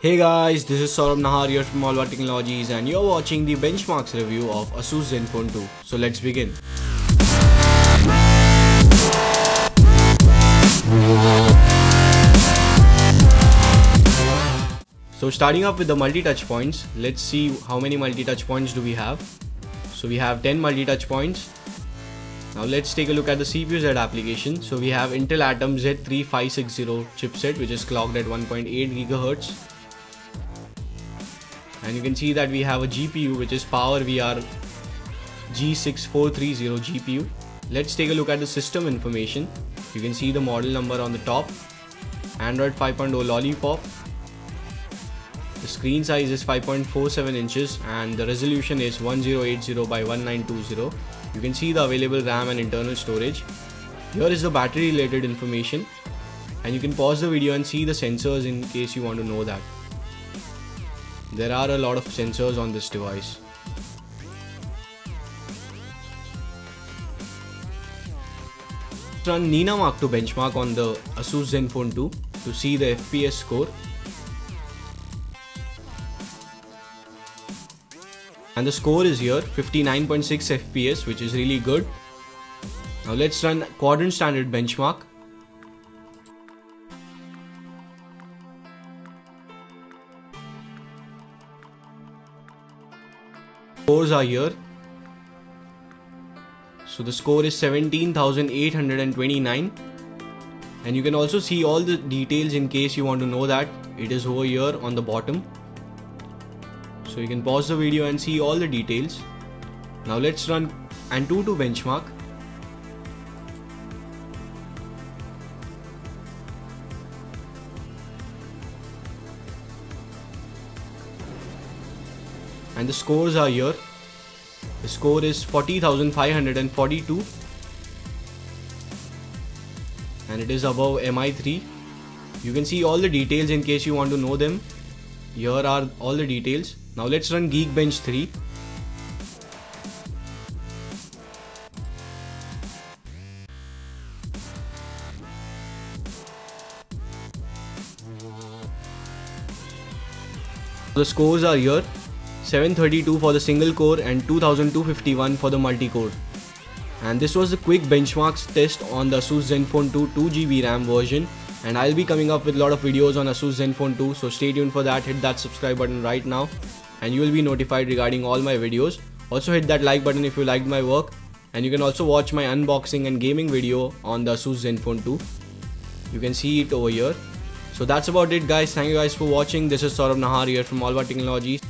Hey guys, this is Saurabh Nahar here from All About Technologies and you're watching the benchmarks review of Asus Zenfone 2. So let's begin. So starting off with the multi-touch points, let's see how many multi-touch points do we have. So we have 10 multi-touch points. Now let's take a look at the CPU Z application. So we have Intel Atom Z3560 chipset which is clocked at 1.8 GHz. And you can see that we have a GPU which is PowerVR G6430 GPU. Let's take a look at the system information. You can see the model number on the top. Android 5.0 Lollipop, the screen size is 5.47 inches and the resolution is 1080 by 1920. You can see the available RAM and internal storage. Here is the battery related information and you can pause the video and see the sensors in case you want to know that. There are a lot of sensors on this device. Run Nenamark 2 benchmark on the Asus Zenfone 2 to see the FPS score. And the score is here 59.6 fps which is really good. Now let's run quadrant standard benchmark scores are here so the score is 17829 and you can also see all the details in case you want to know that it is over here on the bottom so you can pause the video and see all the details. Now let's run Antutu benchmark. And the scores are here. The score is 40,542 and it is above MI3. You can see all the details in case you want to know them. Here are all the details. Now let's run Geekbench 3. The scores are here 732 for the single core and 2251 for the multi-core. And this was a quick benchmarks test on the Asus Zenfone 2 2GB RAM version. And I'll be coming up with a lot of videos on Asus Zenfone 2 so stay tuned for that. Hit that subscribe button right now. And you will be notified regarding all my videos. Also hit that like button if you liked my work. And you can also watch my unboxing and gaming video on the Asus Zenfone 2 you can see it over here. So that's about it guys. Thank you guys for watching. This is Saurabh Nahar here from All About Technologies